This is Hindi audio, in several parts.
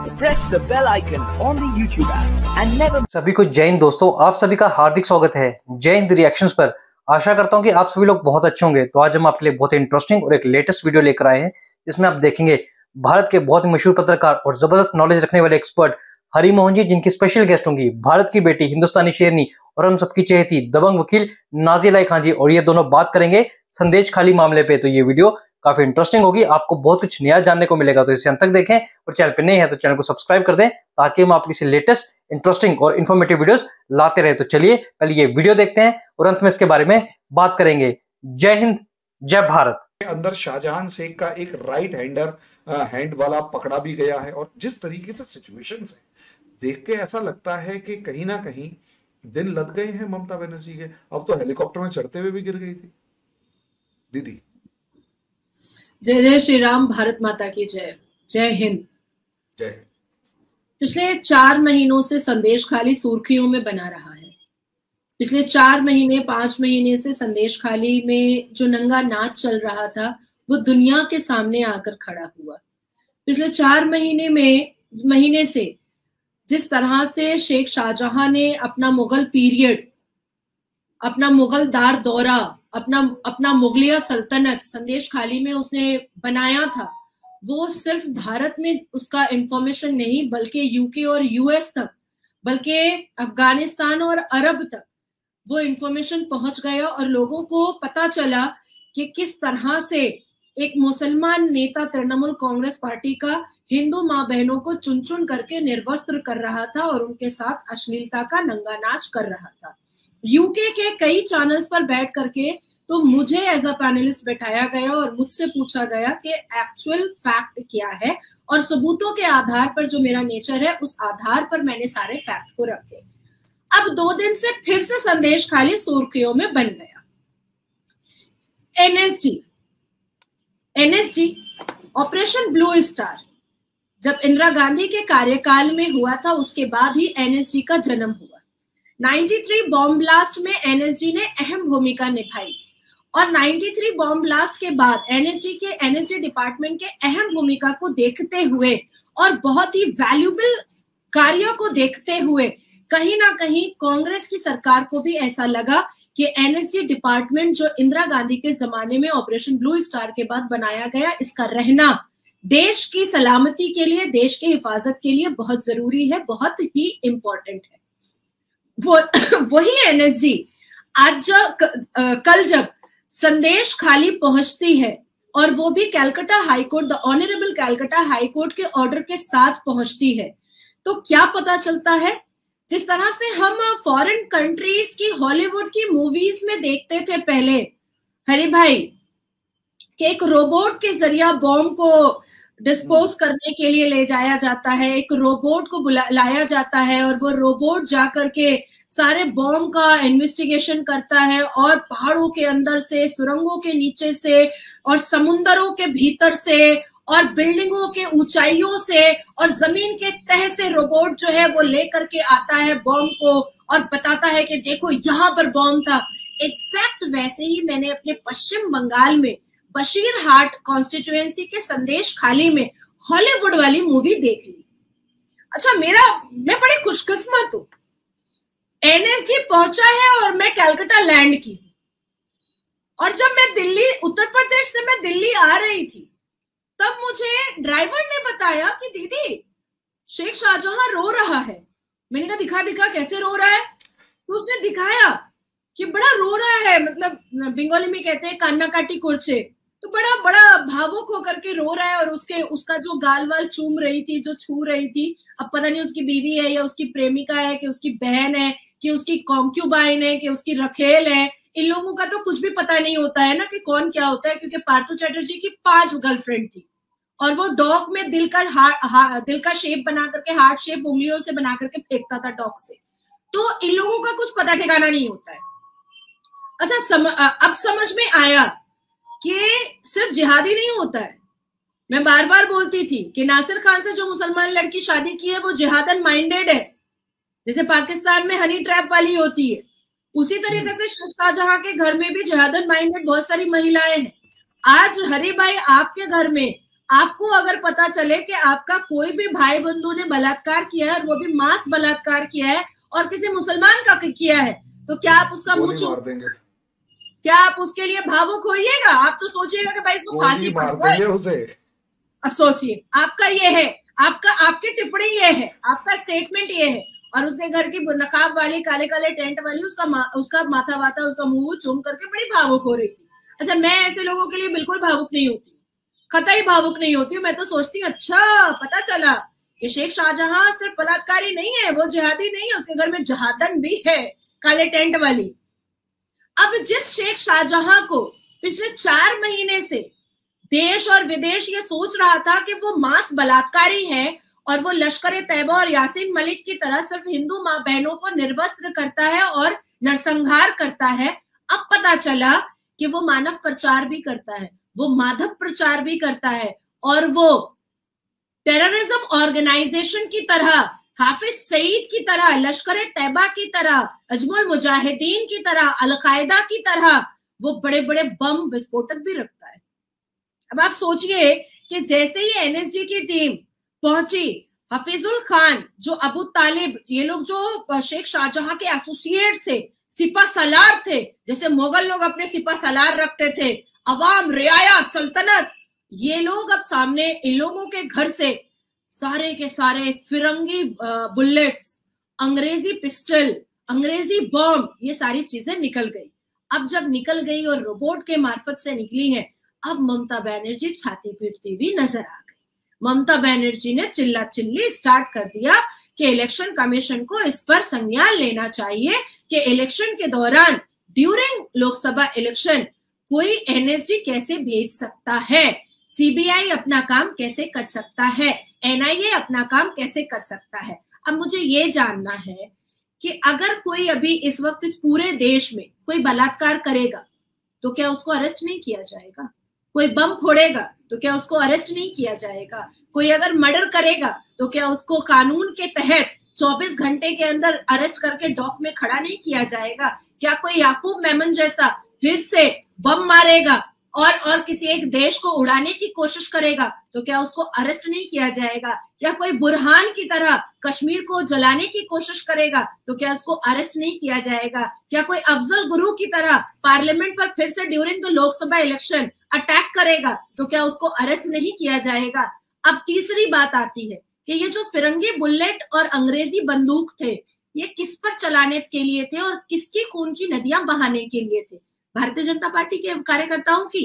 the bell icon on the YouTube app and never सभी को जय हिंद दोस्तों, आप सभी का हार्दिक स्वागत है। जय हिंद रिएक्शंस पर। आशा करता हूँ कि आप सभी लोग बहुत अच्छे होंगे। तो आज हम आपके लिए बहुत इंटरेस्टिंग और एक लेटेस्ट वीडियो लेकर आए हैं, जिसमें आप देखेंगे भारत के बहुत मशहूर पत्रकार और ज़बरदस्त नॉलेज रखने वाले एक्सपर्ट हरी मोहन जी, जिनकी स्पेशल गेस्ट होंगी। भारत की बेटी हिंदुस्तानी शेरनी और हम सबकी चहेती दबंग वकील नाजिला खान जी। और ये दोनों बात करेंगे संदेश खाली मामले पे। तो ये वीडियो काफ़ी इंटरेस्टिंग होगी, आपको बहुत कुछ नया जानने को मिलेगा। तो इसे अंत तक देखें और चैनल पे नहीं है तो चैनल को सब्सक्राइब कर दें ताकि हम आपके लेटेस्ट इंटरेस्टिंग और इन्फॉर्मेटिव वीडियोस लाते रहे। तो चलिए, पहले ये वीडियो देखते हैं और अंत में इसके बारे में बात करेंगे। जय हिंद, जय भारत। अंदर शाहजहां शेख का एक राइट हैंडर हैंड वाला पकड़ा भी गया है और जिस तरीके से सिचुएशन है, देख के ऐसा लगता है कि कहीं ना कहीं दिन लद गए हैं ममता बनर्जी के। अब तो हेलीकॉप्टर में चढ़ते हुए भी गिर गई थी। दीदी जय जय श्री राम भारत माता की जय। जय हिंद। जय। पिछले चार महीनों से संदेश खाली सुर्खियों में बना रहा है। पिछले चार महीने पाँच महीने से संदेश खाली में जो नंगा नाच चल रहा था वो दुनिया के सामने आकर खड़ा हुआ। पिछले चार महीने में महीने से जिस तरह से शेख शाहजहां ने अपना मुगल पीरियड अपना मुगल दार दौरा अपना अपना मुगलिया सल्तनत संदेश खाली में उसने बनाया था, वो सिर्फ़ भारत में उसका इंफॉर्मेशन नहीं, बल्कि यूके और यूएस तक, बल्कि अफ़गानिस्तान और अरब तक वो इंफॉर्मेशन पहुँच गया और लोगों को पता चला कि किस तरह से एक मुसलमान नेता तृणमूल कांग्रेस पार्टी का हिंदू माँ बहनों को चुन चुन करके निर्वस्त्र कर रहा था और उनके साथ अश्लीलता का नंगा नाच कर रहा था। यूके के कई चैनल्स पर बैठ करके तो मुझे एज अ पैनलिस्ट बैठाया गया और मुझसे पूछा गया कि एक्चुअल फैक्ट क्या है और सबूतों के आधार पर जो मेरा नेचर है, उस आधार पर मैंने सारे फैक्ट को रखे। अब दो दिन से फिर से संदेश खाली सुर्खियों में बन गया। NSG NSG operation blue star जब इंदिरा गांधी के कार्यकाल में हुआ था, उसके बाद ही एनएसजी का जन्म हुआ। 93 बॉम्ब ब्लास्ट में एनएसजी ने अहम भूमिका निभाई। और 93 बॉम्ब ब्लास्ट के बाद एनएसजी के एनएसजी डिपार्टमेंट के अहम भूमिका को देखते हुए और बहुत ही वैल्यूबल कार्यों को देखते हुए कहीं ना कहीं कांग्रेस की सरकार को भी ऐसा लगा कि एनएसजी डिपार्टमेंट जो इंदिरा गांधी के जमाने में ऑपरेशन ब्लू स्टार के बाद बनाया गया, इसका रहना देश की सलामती के लिए, देश की हिफाजत के लिए बहुत ज़रूरी है, बहुत ही इंपॉर्टेंट है। वो, वही एनएसजी। आज जब कल जब संदेश खाली पहुँचती है और वो भी Calcutta high court the honourable Calcutta high court के ऑर्डर के साथ पहुँचती है तो क्या पता चलता है? जिस तरह से हम फॉरेन कंट्रीज़ की, हॉलीवुड की मूवीज़ में देखते थे पहले, हरे भाई, कि एक रोबोट के ज़रिया बॉम्ब को डिस्पोज करने के लिए ले जाया जाता है। एक रोबोट को बुला लाया जाता है और वो रोबोट जाकर के सारे बॉम्ब का इन्वेस्टिगेशन करता है और पहाड़ों के अंदर से सुरंगों के नीचे से और समुन्दरों के भीतर से और बिल्डिंगों के ऊंचाइयों से और ज़मीन के तह से रोबोट जो है वो लेकर के आता है बॉम्ब को और बताता है कि देखो यहाँ पर बॉम्ब था। एग्जैक्ट वैसे ही मैंने अपने पश्चिम बंगाल में बशीर हाट कॉन्स्टिट्युएंसी के संदेश खाली में हॉलीवुड वाली मूवी देख ली। अच्छा मेरा, मैं बड़ी खुशकिस्मत हूँ। एनएसजी पहुँचा है और मैं कैलकाटा लैंड की और जब मैं दिल्ली, उत्तर प्रदेश से मैं दिल्ली आ रही थी, तब मुझे ड्राइवर ने बताया कि दीदी, शेख शाहजहां रो रहा है। मैंने कहा, दिखा दिखा, कैसे रो रहा है? तो उसने दिखाया कि बड़ा रो रहा है मतलब बंगाली में कहते हैं, कान्ना काटी कुर्चे। तो बड़ा बड़ा भावुक होकर के रो रहा है और उसके उसका जो गाल वाल चूम रही थी जो छू रही थी अब पता नहीं उसकी बीवी है या उसकी प्रेमिका है कि उसकी बहन है कि उसकी कॉन्क्यूबाइन है कि उसकी रखेल है इन लोगों का तो कुछ भी पता नहीं होता है ना कि कौन क्या होता है क्योंकि पार्थो चैटर्जी की पाँच गर्लफ्रेंड थी। और वो डॉग में दिल का हार, हार, दिल का शेप बना करके हार्ट शेप उंगलियों से बना करके फेंकता था डॉग से। तो इन लोगों का कुछ पता ठिकाना नहीं होता है। अच्छा सम, अब समझ में आया कि सिर्फ़ जिहादी नहीं होता है। मैं बार बार बोलती थी कि नासिर खान से जो मुसलमान लड़की शादी की है वो जिहादन माइंडेड है। जैसे पाकिस्तान में हनी ट्रैप वाली होती है। उसी तरीके से शाहजहां के घर में भी जिहादन माइंडेड बहुत सारी महिलाएँ हैं। आज हरे भाई आपके घर में आपको अगर पता चले कि आपका कोई भी भाई बंधु ने बलात्कार किया है और वो भी मास बलात्कार किया है और किसी मुसलमान का किया है तो क्या आप उसका मुँह क्या आप उसके लिए भावुक होइएगा? आप तो सोचिएगा कि भाई इसको फांसी मार उसे। सोचिए आपका ये है आपका आपकी टिप्पणी ये है आपका स्टेटमेंट ये है और उसके घर की नकाब वाली काले काले टेंट वाली उसका मा, उसका माथा वाता उसका मुँह चूम करके बड़ी भावुक हो रही थी। अच्छा मैं ऐसे लोगों के लिए बिल्कुल भावुक नहीं होती। कतई भावुक नहीं होती मैं तो सोचती हूँ अच्छा पता चला कि शेख शाहजहां सिर्फ़ बलात्कारी नहीं है वो जिहादी नहीं है उसके घर में जहादन भी है काले टेंट वाली। अब जिस शेख शाहजहां को पिछले चार महीने से देश और विदेश ये सोच रहा था कि वो मास बलात्कारी है और वो लश्कर तैयबा और यासीन मलिक की तरह सिर्फ़ हिंदू माँ बहनों को निर्वस्त्र करता है और नरसंहार करता है, अब पता चला कि वो मानव प्रचार भी करता है, वो माधव प्रचार भी करता है और वो टेररिज्म ऑर्गेनाइजेशन की तरह हाफिज सईद की तरह, लश्कर तैयबा की तरह, अजमुल मुजाहिदीन की तरह, अलकायदा की तरह, वो बड़े बड़े बम विस्फोटक भी रखता है। अब आप सोचिए कि जैसे ही एनएसजी की टीम पहुँची, हफीजुल खान, जो अबू तालिब, ये लोग जो शेख शाहजहां के एसोसिएट थे, सिपा सलार थे, जैसे मुगल लोग अपने सिपा सलार रखते थे, अवाम, रियाया, सल्तनत, ये लोग अब सामने इन लोगों के घर से सारे के सारे फिरंगी बुलेट्स अंग्रेज़ी पिस्टल अंग्रेज़ी बॉम्ब ये सारी चीज़ें निकल गई। अब जब निकल गई और रोबोट के मार्फत से निकली है, अब ममता बनर्जी छाती पीटती हुई नज़र आ गई। ममता बनर्जी ने चिल्ला चिल्ली स्टार्ट कर दिया कि इलेक्शन कमीशन को इस पर संज्ञान लेना चाहिए कि इलेक्शन के दौरान ड्यूरिंग लोकसभा इलेक्शन कोई एनएसजी कैसे भेज सकता है? सीबीआई अपना काम कैसे कर सकता है? एनआईए अपना काम कैसे कर सकता है? अब मुझे ये जानना है कि अगर कोई अभी इस वक्त इस पूरे देश में कोई बलात्कार करेगा तो क्या उसको अरेस्ट नहीं किया जाएगा? कोई बम फोड़ेगा तो क्या उसको अरेस्ट नहीं किया जाएगा? कोई अगर मर्डर करेगा तो क्या उसको कानून के तहत 24 घंटे के अंदर अरेस्ट करके डॉक में खड़ा नहीं किया जाएगा? क्या कोई याकूब मेमन जैसा फिर से बम मारेगा? और और किसी एक देश को उड़ाने की कोशिश करेगा तो क्या उसको अरेस्ट नहीं किया जाएगा? या कोई बुरहान की तरह कश्मीर को जलाने की कोशिश करेगा तो क्या उसको अरेस्ट नहीं किया जाएगा? क्या कोई अफजल गुरु की तरह पार्लियामेंट पर फिर से during the Lok Sabha election attack करेगा तो क्या उसको अरेस्ट नहीं किया जाएगा? अब तीसरी बात आती है कि ये जो फिरंगी बुलेट और अंग्रेज़ी बंदूक थे, ये किस पर चलाने के लिए थे और किसकी खून की नदियाँ बहाने के लिए थे? भारतीय जनता पार्टी के कार्यकर्ताओं की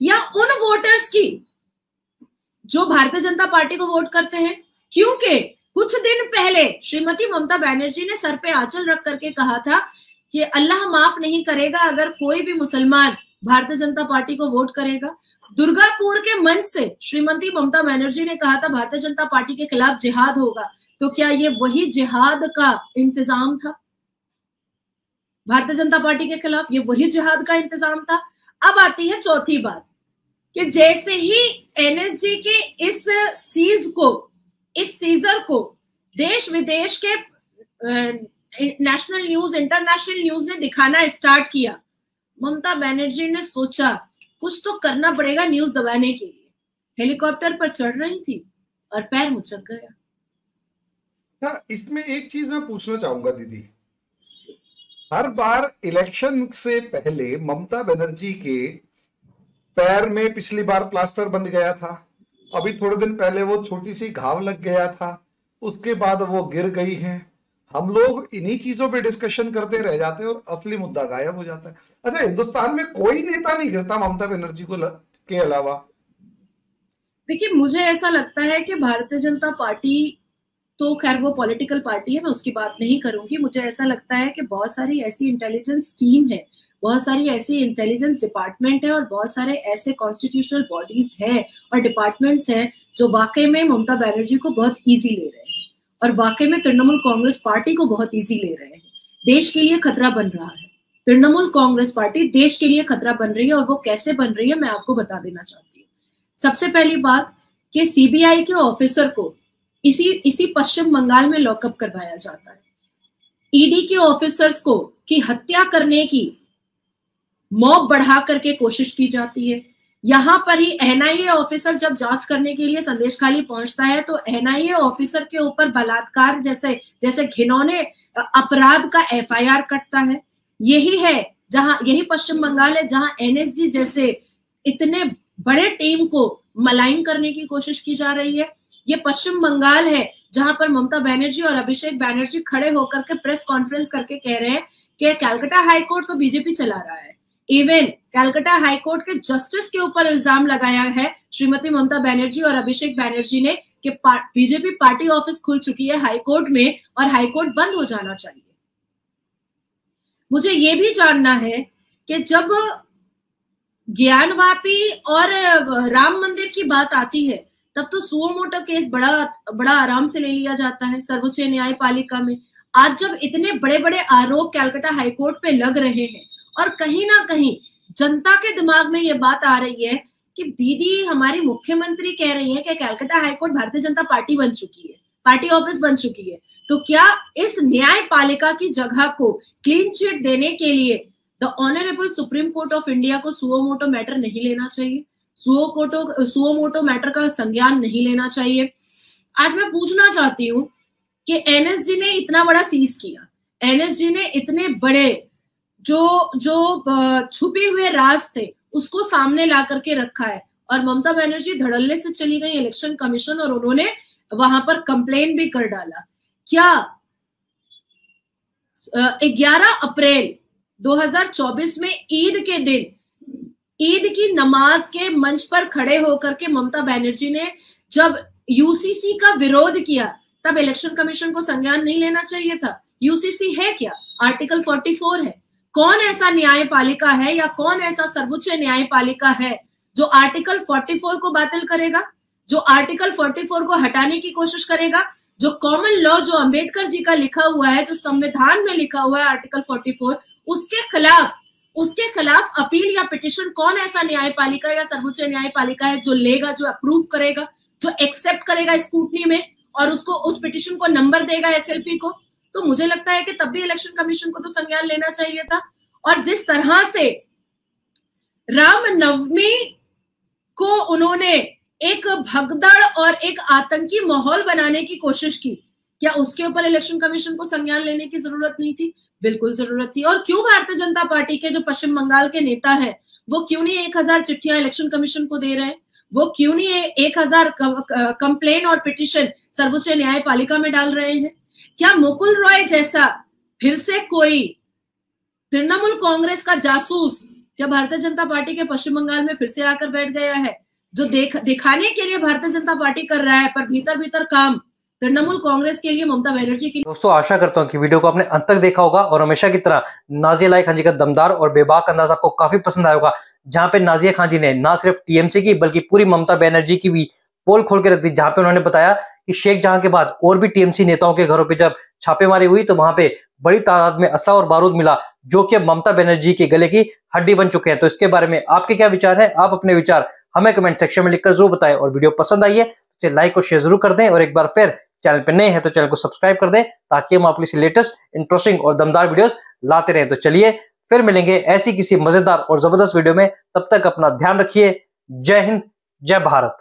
या उन वोटर्स की जो भारतीय जनता पार्टी को वोट करते हैं? क्योंकि कुछ दिन पहले श्रीमती ममता बनर्जी ने सर पे आंचल रख करके कहा था कि अल्लाह माफ़ नहीं करेगा अगर कोई भी मुसलमान भारतीय जनता पार्टी को वोट करेगा। दुर्गापुर के मंच से श्रीमती ममता बनर्जी ने कहा था, भारतीय जनता पार्टी के खिलाफ जिहाद होगा। तो क्या ये वही जिहाद का इंतज़ाम था? भारतीय जनता पार्टी के खिलाफ ये वही जिहाद का इंतज़ाम था। अब आती है चौथी बात कि जैसे ही एनएसजी के इस सीज को इस सीजर को देश विदेश के नेशनल न्यूज़ इंटरनेशनल न्यूज़ ने दिखाना स्टार्ट किया ममता बनर्जी ने सोचा कुछ तो करना पड़ेगा न्यूज़ दबाने के लिए। हेलीकॉप्टर पर चढ़ रही थी और पैर मुचक गया। हाँ, इसमें एक चीज़ मैं पूछना चाहूँगा दीदी। हर बार इलेक्शन से पहले ममता बनर्जी के पैर में पिछली बार प्लास्टर बन गया था। अभी थोड़े दिन पहले वो छोटी सी घाव लग गया था। उसके बाद वो गिर गई हैं। हम लोग इन्हीं चीज़ों पे डिस्कशन करते रह जाते हैं और असली मुद्दा गायब हो जाता है। अच्छा हिंदुस्तान में कोई नेता नहीं गिरता ममता बनर्जी को के अलावा। देखिए, मुझे ऐसा लगता है कि भारतीय जनता पार्टी तो खैर वो पॉलिटिकल पार्टी है, मैं उसकी बात नहीं करूँगी। मुझे ऐसा लगता है कि बहुत सारी ऐसी इंटेलिजेंस टीम है, बहुत सारी ऐसी इंटेलिजेंस डिपार्टमेंट है और बहुत सारे ऐसे कॉन्स्टिट्यूशनल बॉडीज हैं और डिपार्टमेंट्स हैं जो वाकई में ममता बनर्जी को बहुत ईजी ले रहे हैं और वाकई में तृणमूल कांग्रेस पार्टी को बहुत ईजी ले रहे हैं। देश के लिए खतरा बन रहा है। तृणमूल कांग्रेस पार्टी देश के लिए खतरा बन रही है और वो कैसे बन रही है, मैं आपको बता देना चाहती हूँ। सबसे पहली बात कि सीबीआई के ऑफिसर को इसी इसी पश्चिम बंगाल में लॉकअप करवाया जाता है। ईडी के ऑफिसर्स को की हत्या करने की मॉब बढ़ा करके कोशिश की जाती है। यहाँ पर ही एनआईए ऑफिसर जब जाँच करने के लिए संदेश खाली पहुँचता है तो एनआईए ऑफिसर के ऊपर बलात्कार जैसे जैसे घिनौने, अपराध का एफआईआर कटता है। यही है जहाँ, यही पश्चिम बंगाल है जहाँ एनएसजी जैसे इतने बड़े टीम को मलाइन करने की कोशिश की जा रही है। ये पश्चिम बंगाल है, जहाँ पर ममता बनर्जी और अभिषेक बैनर्जी खड़े होकर के प्रेस कॉन्फ्रेंस करके कह रहे हैं कि कैलकाटा हाईकोर्ट तो बीजेपी चला रहा है। इवन कैलकाटा हाईकोर्ट के जस्टिस के ऊपर इल्ज़ाम लगाया है श्रीमती ममता बनर्जी और अभिषेक बैनर्जी ने कि बीजेपी पार्टी ऑफ़िस खुल चुकी है हाईकोर्ट में और हाईकोर्ट बंद हो जाना चाहिए। मुझे ये भी जानना है कि जब ज्ञानवापी और राम मंदिर की बात आती है तब तो सुओ मोटो केस बड़ा बड़ा आराम से ले लिया जाता है सर्वोच्च न्यायपालिका में। आज जब इतने बड़े बड़े आरोप कैलकाटा हाईकोर्ट पे लग रहे हैं और कहीं ना कहीं जनता के दिमाग में ये बात आ रही है कि दीदी, हमारी मुख्यमंत्री कह रही है कि कैलकाटा हाईकोर्ट भारतीय जनता पार्टी बन चुकी है, पार्टी ऑफ़िस बन चुकी है। तो क्या इस न्यायपालिका की जगह को क्लीन चिट देने के लिए the honourable supreme court of India को सुओ मोटो मैटर नहीं लेना चाहिए? सुओकोटो सुओमोटो मैटर का संज्ञान नहीं लेना चाहिए। आज मैं पूछना चाहती हूँ कि एनएसजी ने इतना बड़ा सीज किया। एनएसजी ने इतने बड़े जो जो छुपे हुए राज थे, उसको सामने ला करके रखा है। और ममता बनर्जी धड़ल्ले से चली गई इलेक्शन कमीशन और उन्होंने वहाँ पर कंप्लेन भी कर डाला। क्या 11 अप्रैल 2024 में ईद के दिन ईद की नमाज़ के मंच पर खड़े होकर के ममता बनर्जी ने जब यूसीसी का विरोध किया, तब इलेक्शन कमीशन को संज्ञान नहीं लेना चाहिए था। यूसीसी है क्या? आर्टिकल 44 है। कौन ऐसा न्यायपालिका है या कौन ऐसा सर्वोच्च न्यायपालिका है जो आर्टिकल 44 को बातिल करेगा, जो आर्टिकल 44 को हटाने की कोशिश करेगा, जो कॉमन लॉ जो अंबेडकर जी का लिखा हुआ है, जो संविधान में लिखा हुआ है आर्टिकल 44 उसके खिलाफ उसके खिलाफ अपील या पिटिशन कौन ऐसा न्यायपालिका या सर्वोच्च न्यायपालिका है जो लेगा, जो अप्रूव करेगा, जो एक्सेप्ट करेगा स्कूटनी में और उसको, उस पिटिशन को नंबर देगा एसएलपी को? तो मुझे लगता है कि तब भी इलेक्शन कमीशन को तो संज्ञान लेना चाहिए था। और जिस तरह से राम नवमी को उन्होंने एक भगदड़ और एक आतंकी माहौल बनाने की कोशिश की क्या उसके ऊपर इलेक्शन कमीशन को संज्ञान लेने की ज़रूरत नहीं थी? बिल्कुल ज़रूरत थी। और क्यों भारतीय जनता पार्टी के जो पश्चिम बंगाल के नेता है, वो क्यों नहीं एक हज़ार चिट्ठियाँ इलेक्शन कमीशन को दे रहे हैं? वो क्यों नहीं एक हज़ार कंप्लेन और पिटिशन सर्वोच्च न्यायपालिका में डाल रहे हैं? क्या मुकुल रॉय जैसा फिर से कोई तृणमूल कांग्रेस का जासूस क्या भारतीय जनता पार्टी के पश्चिम बंगाल में फिर से आकर बैठ गया है? जो देख, दिखाने के लिए भारतीय जनता पार्टी कर रहा है, पर भीतर भीतर काम तृणमूल कांग्रेस के लिए ममता बनर्जी की दोस्तों, आशा करता हूँ कि वीडियो को आपने अंत तक देखा होगा और हमेशा की तरह नाजिया लाई खान जी का दमदार और बेबाक अंदाज आपको काफ़ी पसंद आया होगा, जहाँ पे नाजिया खान जी ने ना सिर्फ़ टीएमसी की बल्कि पूरी ममता बनर्जी की भी पोल खोल के रख दी, जहाँ पे उन्होंने बताया कि शेख जहाँ के बाद और भी टीएमसी नेताओं के घरों पे जब छापेमारी हुई तो वहाँ पे बड़ी तादाद में असला और बारूद मिला, जो कि ममता बनर्जी के गले की हड्डी बन चुके हैं। तो इसके बारे में आपके क्या विचार है? आप अपने विचार हमें कमेंट सेक्शन में लिखकर ज़रूर बताएँ और वीडियो पसंद आई है तो लाइक और शेयर ज़रूर कर दें और एक बार फिर चैनल पर नए हैं तो चैनल को सब्सक्राइब कर दें ताकि हम आपके लेटेस्ट इंटरेस्टिंग और दमदार वीडियो लाते रहे। तो चलिए, फिर मिलेंगे ऐसी किसी मज़ेदार और ज़बरदस्त वीडियो में। तब तक अपना ध्यान रखिए। जय हिंद, जय भारत।